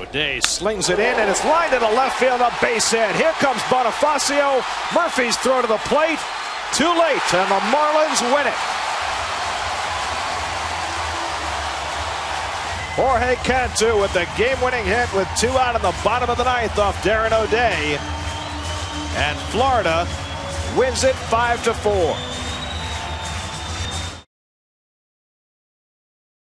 O'Day slings it in, and it's lined into left field, a base hit. Here comes Bonifacio. Murphy's throw to the plate. Too late, and the Marlins win it. Jorge Cantu with the game-winning hit with two out in the bottom of the ninth off Darren O'Day. And Florida wins it 5 to 4.